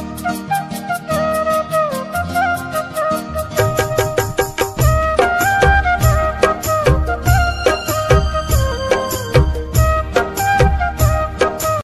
Música